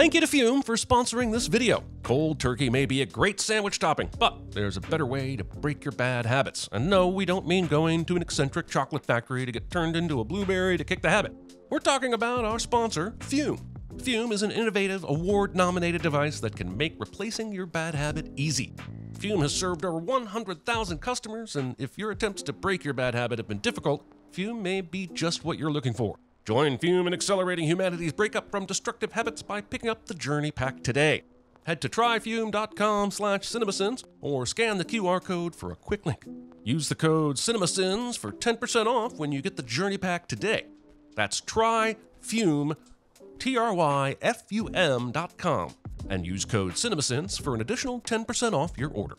Thank you to Fume for sponsoring this video. Cold turkey may be a great sandwich topping, but there's a better way to break your bad habits. And no, we don't mean going to an eccentric chocolate factory to get turned into a blueberry to kick the habit. We're talking about our sponsor, Fume. Fume is an innovative, award nominated device that can make replacing your bad habit easy. Fume has served over 100,000 customers, and if your attempts to break your bad habit have been difficult, Fume may be just what you're looking for. Join Fume in accelerating humanity's breakup from destructive habits by picking up the Journey Pack today. Head to tryfum.com slash cinemasins or scan the QR code for a quick link. Use the code cinemasins for 10% off when you get the Journey Pack today. That's tryfum, T-R-Y-F-U-M dot com, and use code cinemasins for an additional 10% off your order.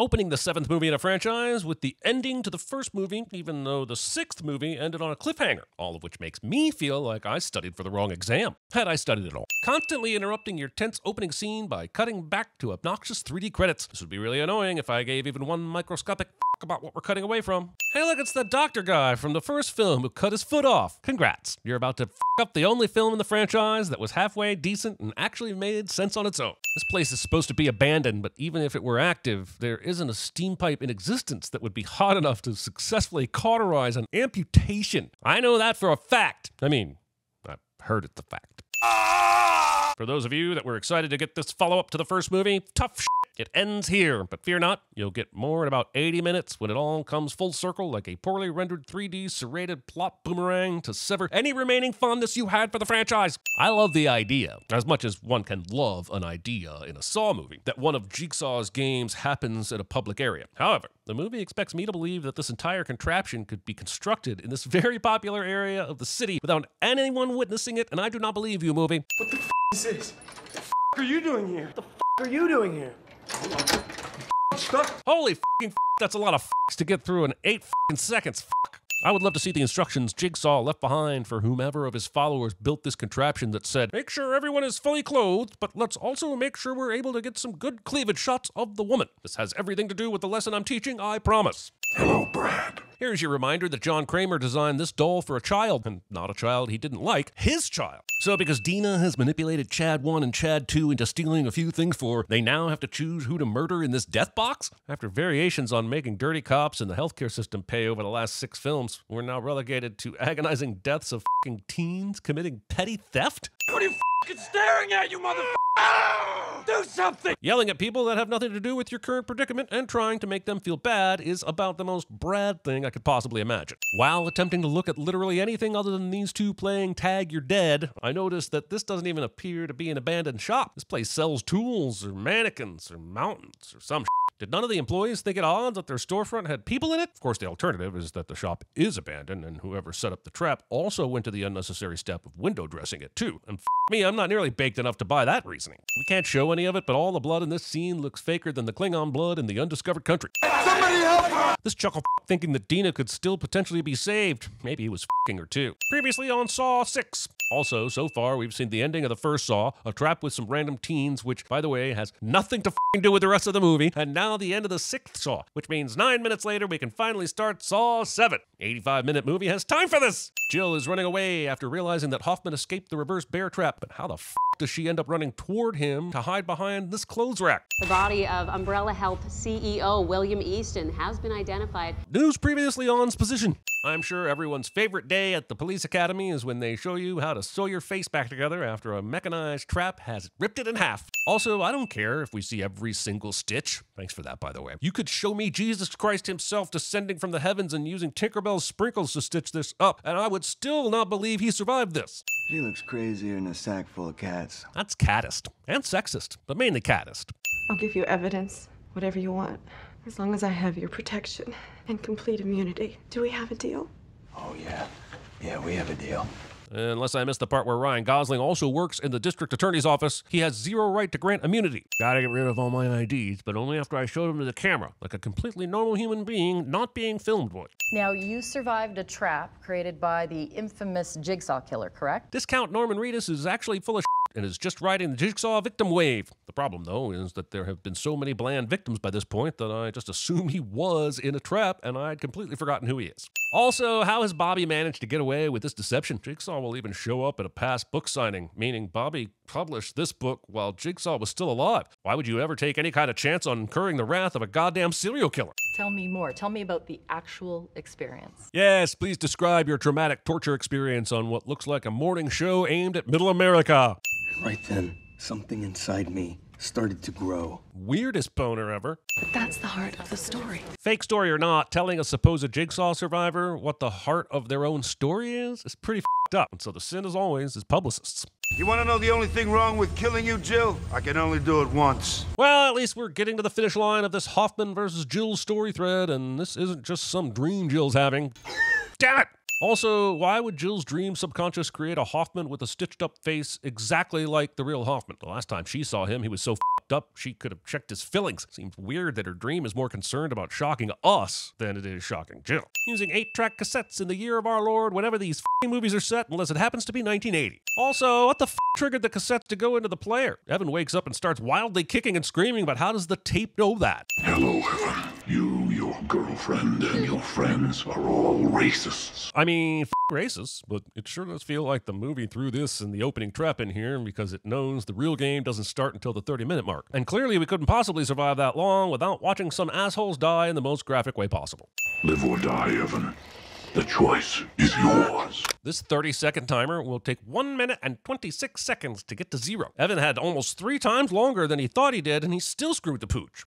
Opening the seventh movie in a franchise with the ending to the first movie, even though the sixth movie ended on a cliffhanger, all of which makes me feel like I studied for the wrong exam, had I studied at all. Constantly interrupting your tense opening scene by cutting back to obnoxious 3D credits. This would be really annoying if I gave even one microscopic about what we're cutting away from. Hey, look, it's the doctor guy from the first film who cut his foot off. Congrats. You're about to f- up the only film in the franchise that was halfway decent and actually made sense on its own. This place is supposed to be abandoned, but even if it were active, there isn't a steam pipe in existence that would be hot enough to successfully cauterize an amputation. I know that for a fact. I mean, I've heard it the fact. Ah! For those of you that were excited to get this follow up to the first movie, tough. It ends here, but fear not, you'll get more in about 80 minutes when it all comes full circle like a poorly rendered 3D serrated plot boomerang to sever any remaining fondness you had for the franchise. I love the idea, as much as one can love an idea in a Saw movie, that one of Jigsaw's games happens in a public area. However, the movie expects me to believe that this entire contraption could be constructed in this very popular area of the city without anyone witnessing it, and I do not believe you, movie. What the f is this? What the f are you doing here? What the f are you doing here? Holy fucking f- that's a lot of f- to get through in eight fucking seconds. I would love to see the instructions Jigsaw left behind for whomever of his followers built this contraption that said, make sure everyone is fully clothed, but let's also make sure we're able to get some good cleavage shots of the woman. This has everything to do with the lesson I'm teaching, I promise. Hello, Brad. Here's your reminder that John Kramer designed this doll for a child, and not a child he didn't like, his child. So, because Dina has manipulated Chad 1 and Chad 2 into stealing a few things for they now have to choose who to murder in this death box? After variations on making dirty cops and the healthcare system pay over the last six films, we're now relegated to agonizing deaths of fing teens committing petty theft? What are you f staring at, you motherfucker? Ah! Do something! Yelling at people that have nothing to do with your current predicament and trying to make them feel bad is about the most Brad thing I could possibly imagine. While attempting to look at literally anything other than these two playing Tag You're Dead, I noticed that this doesn't even appear to be an abandoned shop. This place sells tools or mannequins or mountains or some did none of the employees think it odd that their storefront had people in it? Of course, the alternative is that the shop is abandoned and whoever set up the trap also went to the unnecessary step of window dressing it too. And f- me, I'm not nearly baked enough to buy that reasoning. We can't show any of it, but all the blood in this scene looks faker than the Klingon blood in the undiscovered country. Somebody help her! This chuckle f- thinking that Dina could still potentially be saved. Maybe he was fing her too. Previously on Saw 6. Also, so far, we've seen the ending of the first Saw, a trap with some random teens, which, by the way, has nothing to fing do with the rest of the movie, and now the end of the sixth Saw, which means nine minutes later we can finally start Saw 7. 85 minute movie has time for this! Jill is running away after realizing that Hoffman escaped the reverse bear trap, but how the f does she end up running toward him to hide behind this clothes rack? The body of Umbrella Health CEO William Easton has been identified. News previously on's position. I'm sure everyone's favorite day at the police academy is when they show you how to sew your face back together after a mechanized trap has ripped it in half. Also, I don't care if we see every single stitch. Thanks for that, by the way. You could show me Jesus Christ himself descending from the heavens and using Tinkerbell's sprinkles to stitch this up, and I would still not believe he survived this. He looks crazier than a sack full of cats. That's caddist and sexist, but mainly caddist. I'll give you evidence, whatever you want, as long as I have your protection and complete immunity. Do we have a deal? Oh, yeah. Yeah, we have a deal. Unless I missed the part where Ryan Gosling also works in the district attorney's office, he has zero right to grant immunity. Gotta get rid of all my IDs, but only after I show them to the camera, like a completely normal human being not being filmed with. Now, you survived a trap created by the infamous Jigsaw Killer, correct? Discount Norman Reedus is actually full of and is just riding the Jigsaw victim wave. The problem, though, is that there have been so many bland victims by this point that I just assume he was in a trap and I'd completely forgotten who he is. Also, how has Bobby managed to get away with this deception? Jigsaw will even show up at a past book signing, meaning Bobby published this book while Jigsaw was still alive. Why would you ever take any kind of chance on incurring the wrath of a goddamn serial killer? Tell me more. Tell me about the actual experience. Yes, please describe your traumatic torture experience on what looks like a morning show aimed at middle America. Right then, something inside me started to grow. Weirdest boner ever. But that's the heart of the story. Fake story or not, telling a supposed jigsaw survivor what the heart of their own story is is pretty fed up. And so the sin, as always, is publicists. You want to know the only thing wrong with killing you, Jill? I can only do it once. Well, at least we're getting to the finish line of this Hoffman versus Jill story thread, and this isn't just some dream Jill's having. Damn it! Also, why would Jill's dream subconscious create a Hoffman with a stitched up face exactly like the real Hoffman? The last time she saw him, he was so fed up she could have checked his fillings. Seems weird that her dream is more concerned about shocking us than it is shocking Jill. Using 8 track cassettes in the year of our Lord whenever these movies are set, unless it happens to be 1980. Also, what the f triggered the cassettes to go into the player? Evan wakes up and starts wildly kicking and screaming, but how does the tape know that? Hello, Evan. You, your girlfriend, and your friends are all racists. I mean, f- racist, but it sure does feel like the movie threw this in the opening trap in here because it knows the real game doesn't start until the 30 minute mark. And clearly, we couldn't possibly survive that long without watching some assholes die in the most graphic way possible. Live or die, Evan. The choice is yours. This 30 second timer will take 1 minute and 26 seconds to get to zero. Evan had almost three times longer than he thought he did, and he still screwed the pooch.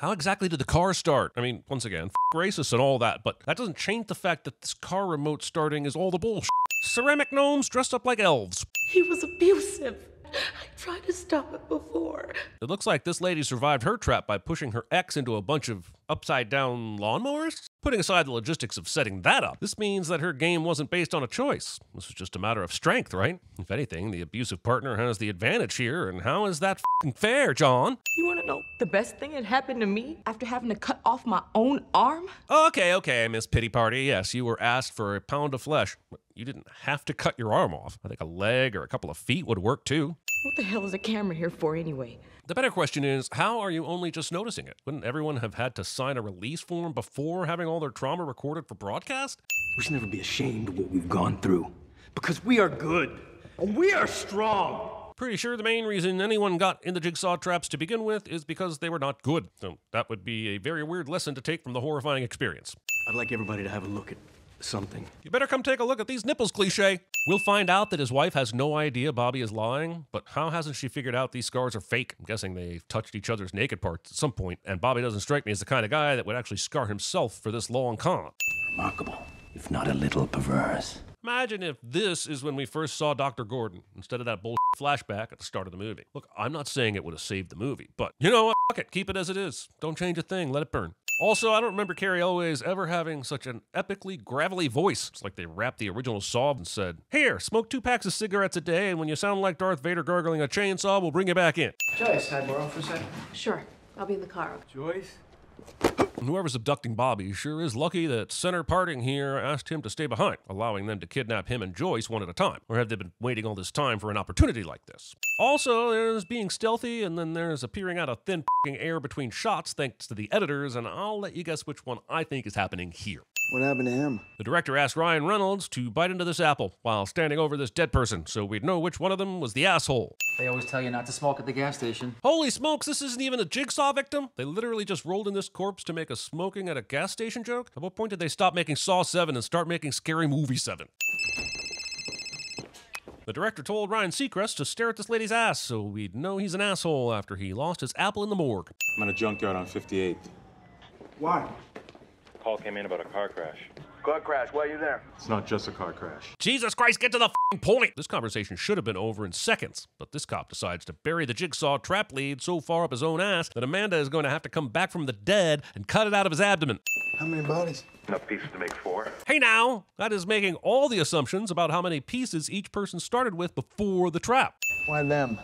How exactly did the car start? I mean, once again, racist and all that, but that doesn't change the fact that this car remote starting is all the bullshit. Ceramic gnomes dressed up like elves. He was abusive. I tried to stop it before. It looks like this lady survived her trap by pushing her ex into a bunch of upside down lawnmowers? Putting aside the logistics of setting that up, this means that her game wasn't based on a choice. This was just a matter of strength, right? If anything, the abusive partner has the advantage here, and how is that fing fair, John? You want to know the best thing that happened to me after having to cut off my own arm? Okay, okay, Miss Pity Party. Yes, you were asked for a pound of flesh, you didn't have to cut your arm off. I think a leg or a couple of feet would work too. What the hell is a camera here for anyway? The better question is, how are you only just noticing it? Wouldn't everyone have had to sign a release form before having all their trauma recorded for broadcast? We should never be ashamed of what we've gone through. Because we are good. And we are strong. Pretty sure the main reason anyone got in the jigsaw traps to begin with is because they were not good. So that would be a very weird lesson to take from the horrifying experience. I'd like everybody to have a look at something. You better come take a look at these nipples cliche. We'll find out that his wife has no idea Bobby is lying, but how hasn't she figured out these scars are fake? I'm guessing they've touched each other's naked parts at some point, and Bobby doesn't strike me as the kind of guy that would actually scar himself for this long con. Remarkable, if not a little perverse. Imagine if this is when we first saw Dr. Gordon instead of that bullshit flashback at the start of the movie. Look, I'm not saying it would have saved the movie, but you know what? Fuck it. Keep it as it is. Don't change a thing. Let it burn. Also, I don't remember Cary Elwes ever having such an epically gravelly voice. It's like they wrapped the original Saw and said, Here, smoke two packs of cigarettes a day, and when you sound like Darth Vader gargling a chainsaw, we'll bring you back in. Joyce, can I borrow for a second? Sure. I'll be in the car. Joyce? Whoever's abducting Bobby sure is lucky that Center Parting here asked him to stay behind, allowing them to kidnap him and Joyce one at a time. Or have they been waiting all this time for an opportunity like this? Also, there's being stealthy, and then there's appearing out of thin air between shots thanks to the editors, and I'll let you guess which one I think is happening here. What happened to him? The director asked Ryan Reynolds to bite into this apple while standing over this dead person so we'd know which one of them was the asshole. They always tell you not to smoke at the gas station. Holy smokes, this isn't even a jigsaw victim? They literally just rolled in this corpse to make a smoking at a gas station joke? At what point did they stop making Saw 7 and start making Scary Movie 7? The director told Ryan Seacrest to stare at this lady's ass so we'd know he's an asshole after he lost his apple in the morgue. I'm at a junkyard on 58th. Why? Call came in about a car crash. Car crash. Why are you there? It's not just a car crash. Jesus Christ, get to the fing point! This conversation should have been over in seconds, but this cop decides to bury the jigsaw trap lead so far up his own ass that Amanda is going to have to come back from the dead and cut it out of his abdomen. How many bodies? Enough pieces to make four. Hey now, that is making all the assumptions about how many pieces each person started with before the trap. Why them?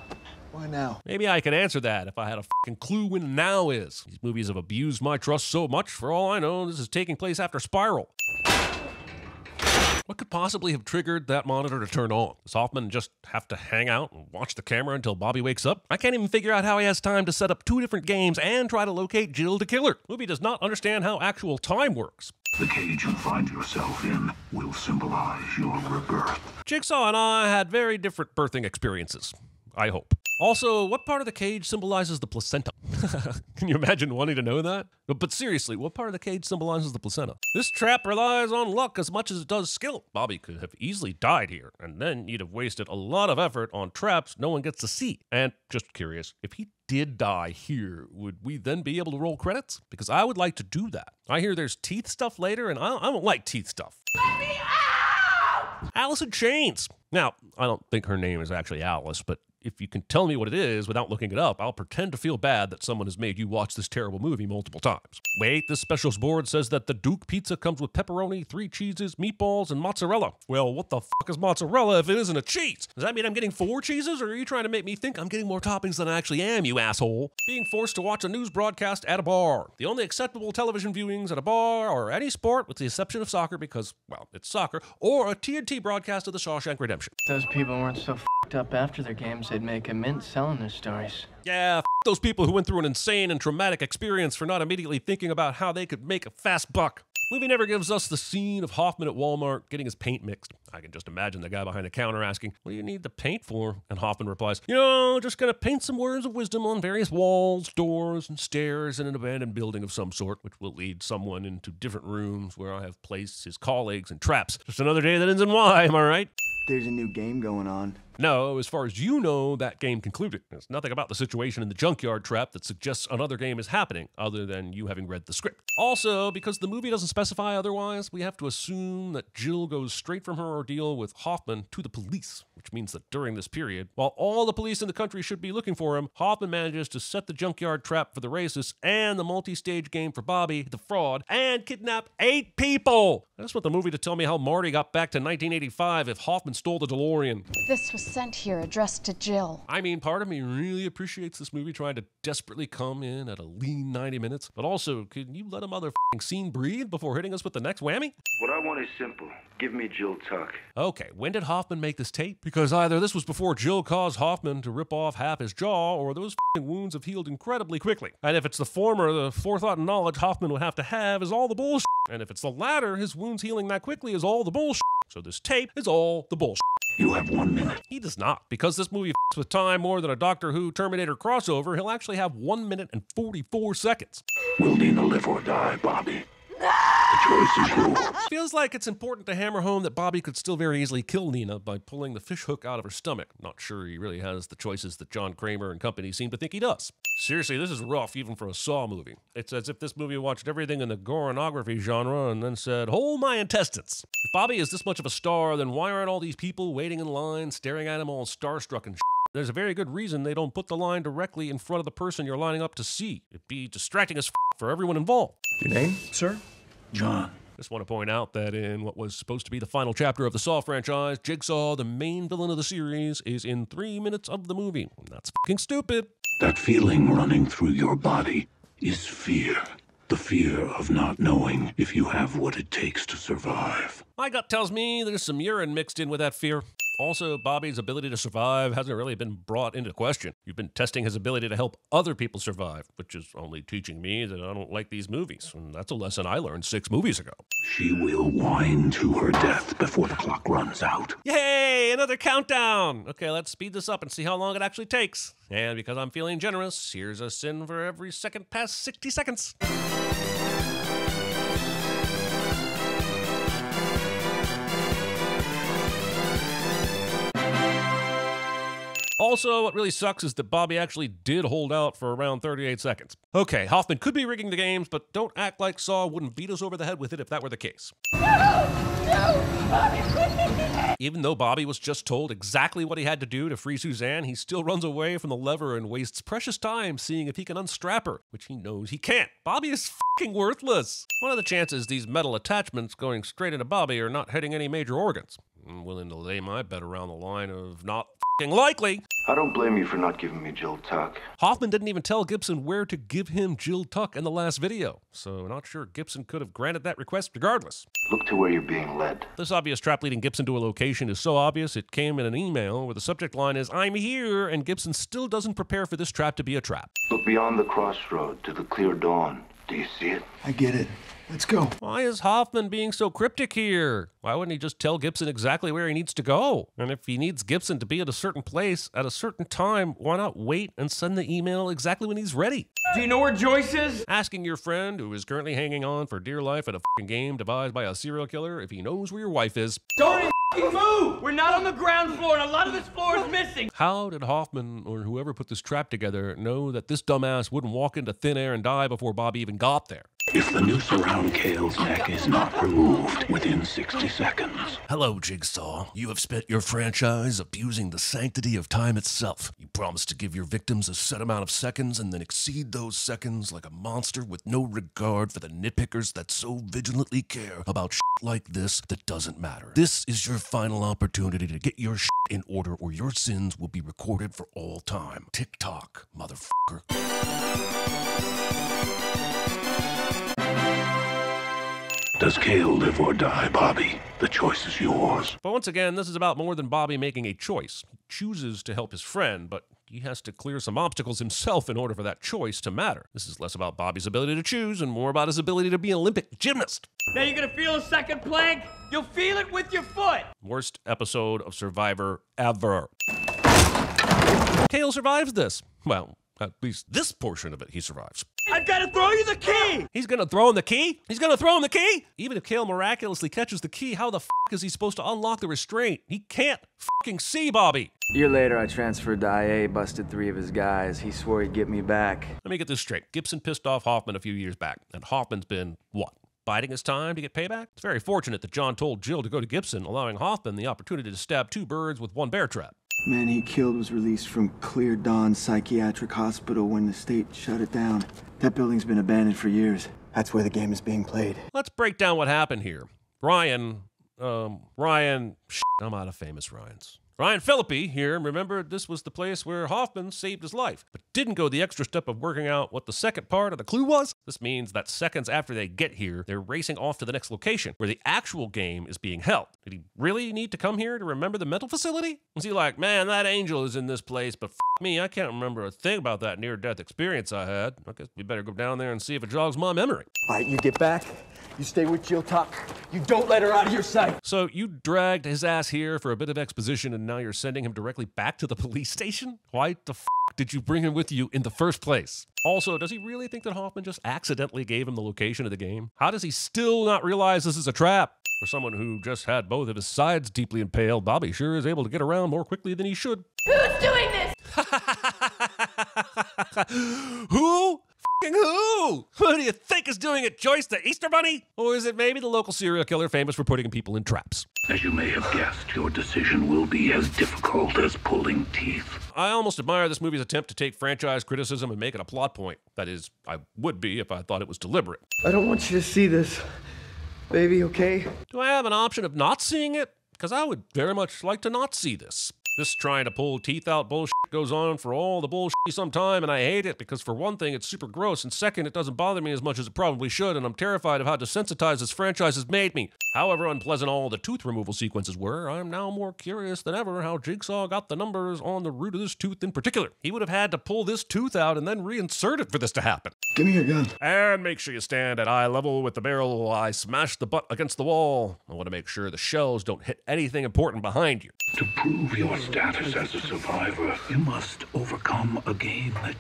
Why now? Maybe I could answer that if I had a fucking clue when now is. These movies have abused my trust so much, for all I know, this is taking place after Spiral. What could possibly have triggered that monitor to turn on? Does Hoffman just have to hang out and watch the camera until Bobby wakes up? I can't even figure out how he has time to set up two different games and try to locate Jill to kill her. Movie does not understand how actual time works. The cage you find yourself in will symbolize your rebirth. Jigsaw and I had very different birthing experiences. I hope. Also, what part of the cage symbolizes the placenta? Can you imagine wanting to know that? But, but seriously, what part of the cage symbolizes the placenta? This trap relies on luck as much as it does skill. Bobby could have easily died here, and then you'd have wasted a lot of effort on traps no one gets to see. And just curious, if he did die here, would we then be able to roll credits? Because I would like to do that. I hear there's teeth stuff later, and I, I don't like teeth stuff. Let me out! Alice in Chains. Now, I don't think her name is actually Alice, but if you can tell me what it is without looking it up, I'll pretend to feel bad that someone has made you watch this terrible movie multiple times. Wait, this specials board says that the Duke pizza comes with pepperoni, three cheeses, meatballs, and mozzarella. Well, what the fuck is mozzarella if it isn't a cheese? Does that mean I'm getting four cheeses, or are you trying to make me think I'm getting more toppings than I actually am, you asshole? Being forced to watch a news broadcast at a bar. The only acceptable television viewings at a bar are any sport, with the exception of soccer, because, well, it's soccer, or a TNT broadcast of the Shawshank Redemption. Those people weren't so fed up after their games, they'd make a mint selling their stories. Yeah, f- those people who went through an insane and traumatic experience for not immediately thinking about how they could make a fast buck. Movie never gives us the scene of Hoffman at Walmart getting his paint mixed. I can just imagine the guy behind the counter asking, What do you need the paint for? And Hoffman replies, You know, just gonna paint some words of wisdom on various walls, doors, and stairs in an abandoned building of some sort, which will lead someone into different rooms where I have placed his colleagues and traps. Just another day that ends in Y, am I right? There's a new game going on. No, as far as you know, that game concluded. There's nothing about the situation in the junkyard trap that suggests another game is happening, other than you having read the script. Also, because the movie doesn't specify otherwise, we have to assume that Jill goes straight from her ordeal with Hoffman to the police, which means that during this period, while all the police in the country should be looking for him, Hoffman manages to set the junkyard trap for the racists and the multi stage game for Bobby, the fraud, and kidnap eight people. I just want the movie to tell me how Marty got back to 1985 if Hoffman stole the DeLorean. This was sent here addressed to Jill. I mean, part of me really appreciates this movie trying to desperately come in at a lean 90 minutes, but also, can you let a motherfucking scene breathe before hitting us with the next whammy? What I want is simple. Give me Jill Tuck. Okay, when did Hoffman make this tape? Because either this was before Jill caused Hoffman to rip off half his jaw, or those fing wounds have healed incredibly quickly. And if it's the former, the forethought and knowledge Hoffman would have to have is all the bullshit. And if it's the latter, his wounds healing that quickly is all the bullshit. So this tape is all the bullshit. You have one minute. He does not. Because this movie f***s with time more than a Doctor Who Terminator crossover, he'll actually have 1 minute and 44 seconds. We'll need to live or die, Bobby. Feels like it's important to hammer home that Bobby could still very easily kill Nina by pulling the fish hook out of her stomach. Not sure he really has the choices that John Kramer and company seem to think he does. Seriously, this is rough even for a Saw movie. It's as if this movie watched everything in the goronography genre and then said, Hold my intestines. If Bobby is this much of a star, then why aren't all these people waiting in line, staring at him all starstruck and there's a very good reason they don't put the line directly in front of the person you're lining up to see. It'd be distracting as f- for everyone involved. Your name, sir? John. Just want to point out that in what was supposed to be the final chapter of the Saw franchise, Jigsaw, the main villain of the series, is in three minutes of the movie. That's fucking stupid. That feeling running through your body is fear. The fear of not knowing if you have what it takes to survive. My gut tells me there's some urine mixed in with that fear. Also, Bobby's ability to survive hasn't really been brought into question. You've been testing his ability to help other people survive, which is only teaching me that I don't like these movies. And that's a lesson I learned six movies ago. She will whine to her death before the clock runs out. Yay! Another countdown! Okay, let's speed this up and see how long it actually takes. And because I'm feeling generous, here's a sin for every second past 60 seconds. Also, what really sucks is that Bobby actually did hold out for around 38 seconds. Okay, Hoffman could be rigging the games, but don't act like Saw wouldn't beat us over the head with it if that were the case. No! No! Even though Bobby was just told exactly what he had to do to free Suzanne, he still runs away from the lever and wastes precious time seeing if he can unstrap her, which he knows he can't. Bobby is fucking worthless. What are the chances these metal attachments going straight into Bobby are not hitting any major organs? I'm willing to lay my bet around the line of not likely. I don't blame you for not giving me Jill Tuck. Hoffman didn't even tell Gibson where to give him Jill Tuck in the last video, so not sure Gibson could have granted that request regardless. Look to where you're being led. This obvious trap leading Gibson to a location is so obvious it came in an email where the subject line is I'm here, and Gibson still doesn't prepare for this trap to be a trap. Look beyond the crossroad to the clear dawn. Do you see it? I get it. Let's go. Why is Hoffman being so cryptic here? Why wouldn't he just tell Gibson exactly where he needs to go? And if he needs Gibson to be at a certain place at a certain time, why not wait and send the email exactly when he's ready? Do you know where Joyce is? Asking your friend, who is currently hanging on for dear life at a fing game devised by a serial killer, if he knows where your wife is. Don't move! We're not on the ground floor, and a lot of this floor is missing. How did Hoffman or whoever put this trap together know that this dumbass wouldn't walk into thin air and die before Bobby even got there? If the noose around Cale's neck is not removed within 60 seconds. Hello, Jigsaw. You have spent your franchise abusing the sanctity of time itself. You promised to give your victims a set amount of seconds and then exceed those seconds like a monster with no regard for the nitpickers that so vigilantly care about shit like this that doesn't matter. This is your final opportunity to get your shit in order or your sins will be recorded for all time. Tick tock, motherfucker. Does Cale live or die, Bobby? The choice is yours. But once again, this is about more than Bobby making a choice. He chooses to help his friend, but he has to clear some obstacles himself in order for that choice to matter. This is less about Bobby's ability to choose and more about his ability to be an Olympic gymnast. Now you're gonna feel a second plank? You'll feel it with your foot. Worst episode of Survivor ever. Cale survives this. Well, at least this portion of it he survives. I've gotta throw you the key! He's gonna throw him the key? He's gonna throw him the key? Even if Cale miraculously catches the key, how the f is he supposed to unlock the restraint? He can't fucking see Bobby. A year later, I transferred to IA, busted three of his guys. He swore he'd get me back. Let me get this straight. Gibson pissed off Hoffman a few years back, and Hoffman's been what? Biding his time to get payback? It's very fortunate that John told Jill to go to Gibson, allowing Hoffman the opportunity to stab two birds with one bear trap. Man he killed was released from Clear Dawn Psychiatric Hospital when the state shut it down. That building's been abandoned for years. That's where the game is being played. Let's break down what happened here. Ryan, um, Ryan, I'm out of famous Ryans. Ryan Phillippe here Remember, this was the place where Hoffman saved his life, but didn't go the extra step of working out what the second part of the clue was. This means that seconds after they get here, they're racing off to the next location where the actual game is being held. Did he really need to come here to remember the mental facility? Was he like, man, that angel is in this place, but f me, I can't remember a thing about that near death experience I had. I guess we better go down there and see if it jogs my memory. All right, you get back. You stay with Jill Tuck. You don't let her out of your sight. So you dragged his ass here for a bit of exposition and now you're sending him directly back to the police station? Why the f did you bring him with you in the first place? Also, does he really think that Hoffman just accidentally gave him the location of the game? How does he still not realize this is a trap? For someone who just had both of his sides deeply impaled, Bobby sure is able to get around more quickly than he should. Who's doing this? who? F***ing who? Who do you think is doing it, Joyce the Easter Bunny? Or is it maybe the local serial killer famous for putting people in traps? As you may have guessed, your decision will be as difficult as pulling teeth. I almost admire this movie's attempt to take franchise criticism and make it a plot point. That is, I would be if I thought it was deliberate. I don't want you to see this. Baby, okay? Do I have an option of not seeing it? Because I would very much like to not see this. This trying to pull teeth out bullshit goes on for all the bullshit some time, and I hate it because, for one thing, it's super gross, and second, it doesn't bother me as much as it probably should, and I'm terrified of how desensitized this franchise has made me. However unpleasant all the tooth removal sequences were, I'm now more curious than ever how Jigsaw got the numbers on the root of this tooth in particular. He would have had to pull this tooth out and then reinsert it for this to happen. Give me your gun. And make sure you stand at eye level with the barrel while I smash the butt against the wall. I want to make sure the shells don't hit anything important behind you. To prove your status as a survivor, you must overcome a game that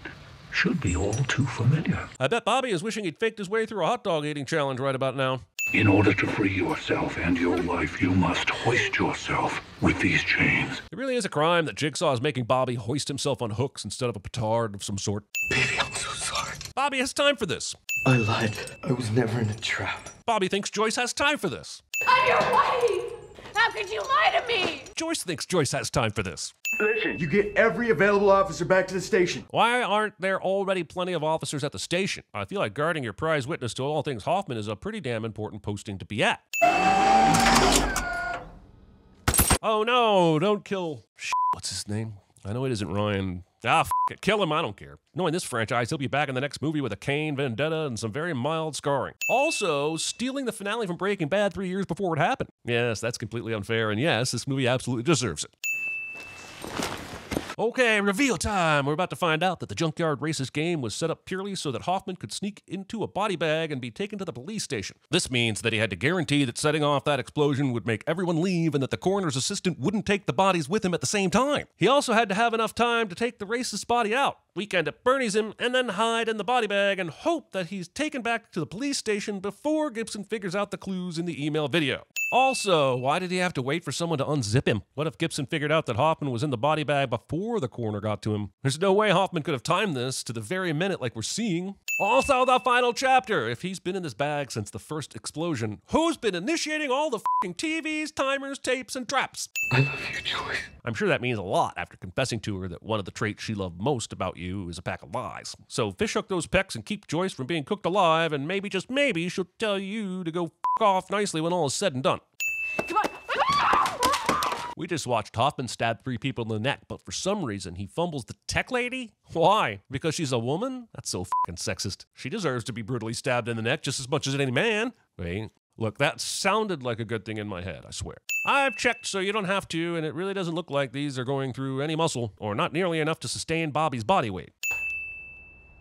should be all too familiar. I bet Bobby is wishing he'd faked his way through a hot dog eating challenge right about now. In order to free yourself and your life, you must hoist yourself with these chains. It really is a crime that Jigsaw is making Bobby hoist himself on hooks instead of a petard of some sort. Baby, I'm so sorry. Bobby has time for this. I lied. I was never in a trap. Bobby thinks Joyce has time for this. I'm your wife! How could you lie to me? Joyce thinks Joyce has time for this. Listen, you get every available officer back to the station. Why aren't there already plenty of officers at the station? I feel like guarding your prize witness to all things Hoffman is a pretty damn important posting to be at. Oh no, don't kill. What's his name? I know it isn't Ryan. Ah, f- it. Kill him. I don't care. Knowing this franchise, he'll be back in the next movie with a cane, vendetta and some very mild scarring. Also, stealing the finale from Breaking Bad three years before it happened. Yes, that's completely unfair, and yes, this movie absolutely deserves it. Okay, reveal time. We're about to find out that the Junkyard Racist game was set up purely so that Hoffman could sneak into a body bag and be taken to the police station. This means that he had to guarantee that setting off that explosion would make everyone leave and that the coroner's assistant wouldn't take the bodies with him at the same time. He also had to have enough time to take the racist body out, weekend at Bernie's him, and then hide in the body bag and hope that he's taken back to the police station before Gibson figures out the clues in the email video. Also, why did he have to wait for someone to unzip him? What if Gibson figured out that Hoffman was in the body bag before the coroner got to him? There's no way Hoffman could have timed this to the very minute like we're seeing. Also, the final chapter. If he's been in this bag since the first explosion, who's been initiating all the fucking TVs, timers, tapes, and traps? I love you, Joyce. I'm sure that means a lot after confessing to her that one of the traits she loved most about you is a pack of lies. So fishhook those pecs and keep Joyce from being cooked alive, and maybe, just maybe, she'll tell you to go f off nicely when all is said and done. We just watched Hoffman stab three people in the neck, but for some reason he fumbles the tech lady? Why? Because she's a woman? That's so fucking sexist. She deserves to be brutally stabbed in the neck just as much as any man. Wait. Look, that sounded like a good thing in my head, I swear. I've checked so you don't have to, and it really doesn't look like these are going through any muscle, or not nearly enough to sustain Bobby's body weight.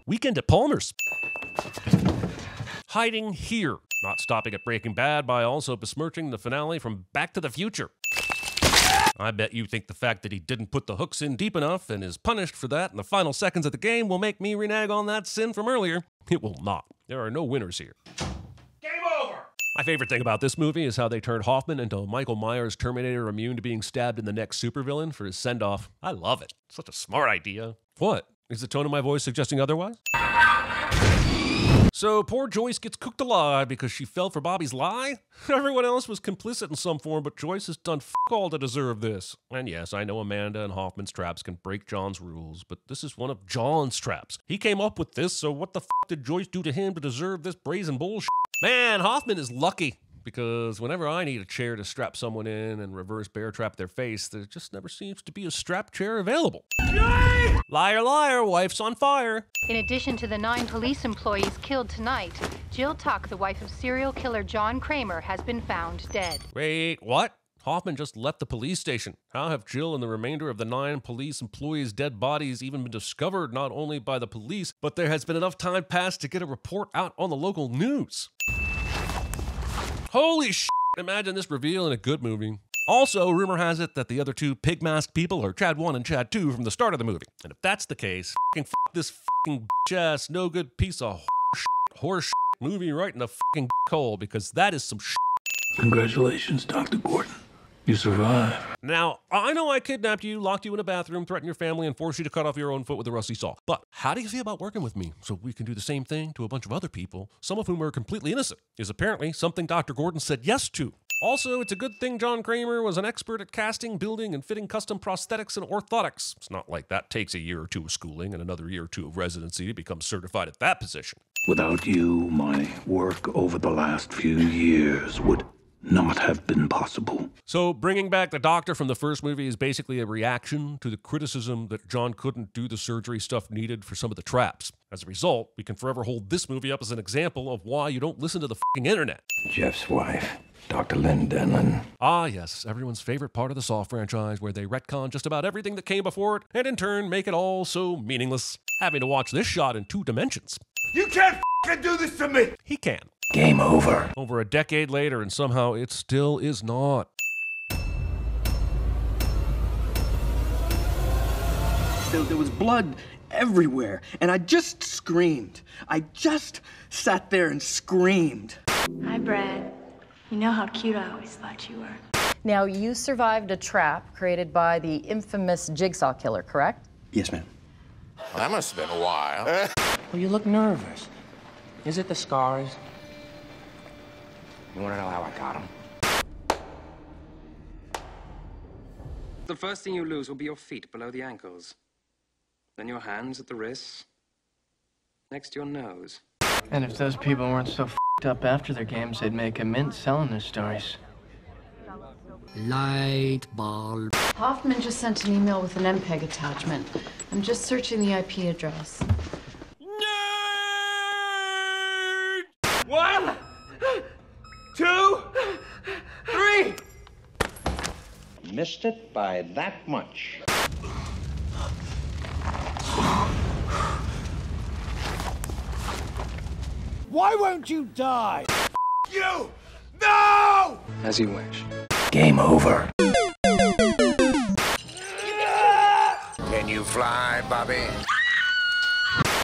Weekend at Palmer's. Hiding here. Not stopping at Breaking Bad by also besmirching the finale from Back to the Future. I bet you think the fact that he didn't put the hooks in deep enough and is punished for that in the final seconds of the game will make me renege on that sin from earlier. It will not. There are no winners here. Game over! My favorite thing about this movie is how they turned Hoffman into Michael Myers Terminator immune to being stabbed in the neck supervillain for his send off. I love it. Such a smart idea. What? Is the tone of my voice suggesting otherwise? So poor Joyce gets cooked alive because she fell for Bobby's lie? Everyone else was complicit in some form, but Joyce has done f all to deserve this. And yes, I know Amanda and Hoffman's traps can break John's rules, but this is one of John's traps. He came up with this, so what the f did Joyce do to him to deserve this brazen bullshit? Man, Hoffman is lucky because whenever I need a chair to strap someone in and reverse bear trap their face, there just never seems to be a strap chair available. Liar, liar, wife's on fire. In addition to the nine police employees killed tonight, Jill Tuck, the wife of serial killer John Kramer, has been found dead. Wait, what? Hoffman just left the police station. How have Jill and the remainder of the nine police employees' dead bodies even been discovered not only by the police, but there has been enough time passed to get a report out on the local news? Holy shit! Imagine this reveal in a good movie. Also, rumor has it that the other two pig mask people are Chad 1 and Chad 2 from the start of the movie. And if that's the case, fucking f this fucking bitch ass no good piece of horse, horse movie right in the fucking hole because that is some shit. Congratulations, Dr. Gordon. You survived. Now, I know I kidnapped you, locked you in a bathroom, threatened your family, and forced you to cut off your own foot with a rusty saw. But how do you feel about working with me so we can do the same thing to a bunch of other people, some of whom are completely innocent? Is apparently something Dr. Gordon said yes to. Also, it's a good thing John Kramer was an expert at casting, building, and fitting custom prosthetics and orthotics. It's not like that takes a year or two of schooling and another year or two of residency to become certified at that position. Without you, my work over the last few years would not have been possible. So, bringing back the doctor from the first movie is basically a reaction to the criticism that John couldn't do the surgery stuff needed for some of the traps. As a result, we can forever hold this movie up as an example of why you don't listen to the fucking internet. Jeff's wife, Dr. Lynn Denlon. Ah, yes, everyone's favorite part of the Saw franchise where they retcon just about everything that came before it and in turn make it all so meaningless. Having to watch this shot in two dimensions. You can't f***ing do this to me! He can. Game over. Over a decade later, and somehow it still is not. There, there was blood everywhere, and I just screamed. I just sat there and screamed. Hi, Brad. You know how cute I always thought you were. Now, you survived a trap created by the infamous Jigsaw Killer, correct? Yes, ma'am. That must have been a while. Well, you look nervous. Is it the scars? You want to know how I got them? The first thing you lose will be your feet below the ankles. Then your hands at the wrists. Next your nose. And if those people weren't so f***ed up after their games, they'd make a mint selling their stories. Light bulb. Hoffman just sent an email with an MPEG attachment. I'm just searching the IP address. Nerd! One, two, three. Missed it by that much. Why won't you die? You! No! As you wish. Game over. Can you fly, Bobby?